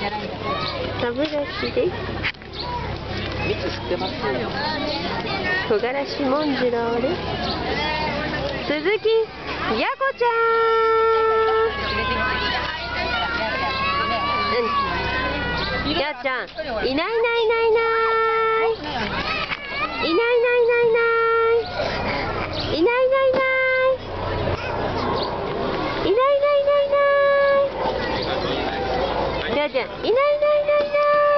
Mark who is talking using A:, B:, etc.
A: 歯ブラシです。
B: 蜜吸ってます。
A: よ小しもんじろうです。鈴木やこちゃ、ん、やちゃんいないいないいないいないゃん。いないいないいないいない。